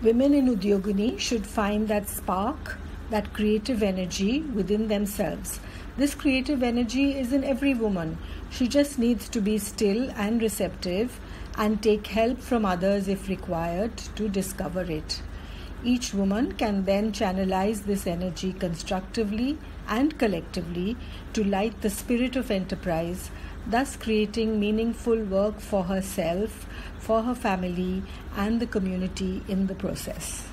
Women in Udyogini should find that spark, that creative energy within themselves. This creative energy is in every woman. She just needs to be still and receptive and take help from others if required to discover it. Each woman can then channelize this energy constructively and collectively to light the spirit of enterprise, thus creating meaningful work for herself, for her family, and the community in the process.